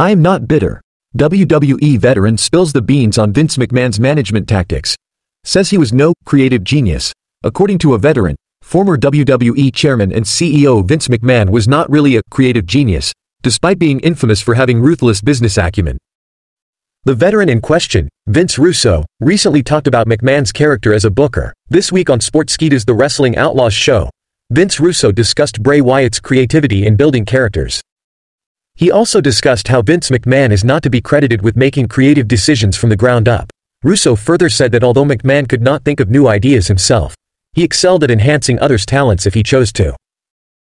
I am not bitter. WWE veteran spills the beans on Vince McMahon's management tactics. Says he was no creative genius. According to a veteran, former WWE chairman and CEO Vince McMahon was not really a creative genius, despite being infamous for having ruthless business acumen. The veteran in question, Vince Russo, recently talked about McMahon's character as a booker. This week on Sportskeeda's The Wrestling Outlaws show, Vince Russo discussed Bray Wyatt's creativity in building characters. He also discussed how Vince McMahon is not to be credited with making creative decisions from the ground up. Russo further said that although McMahon could not think of new ideas himself, he excelled at enhancing others' talents if he chose to.